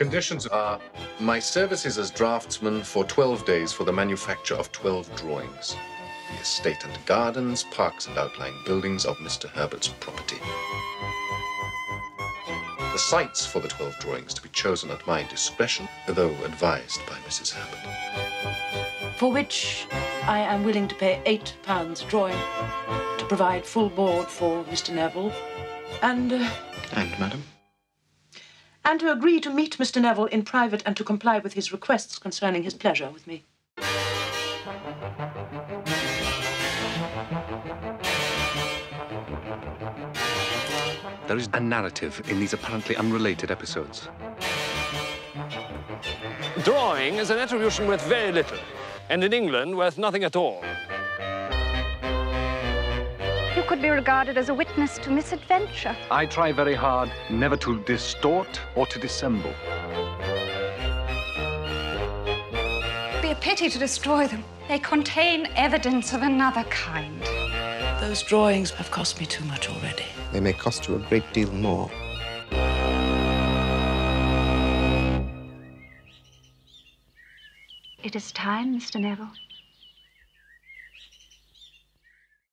conditions are my services as draftsman for 12 days for the manufacture of 12 drawings. The estate and gardens, parks and outlying buildings of Mr. Herbert's property. The sites for the 12 drawings to be chosen at my discretion, though advised by Mrs. Herbert. For which I am willing to pay eight pounds a drawing to provide full board for Mr. Neville and. Uh, and, madam? And to agree to meet Mr. Neville in private and to comply with his requests concerning his pleasure with me. There is a narrative in these apparently unrelated episodes. Drawing is an attribution worth very little, and in England worth nothing at all. You could be regarded as a witness to misadventure. I try very hard never to distort or to dissemble. It'd be a pity to destroy them. They contain evidence of another kind. Those drawings have cost me too much already. They may cost you a great deal more. It is time, Mr. Neville.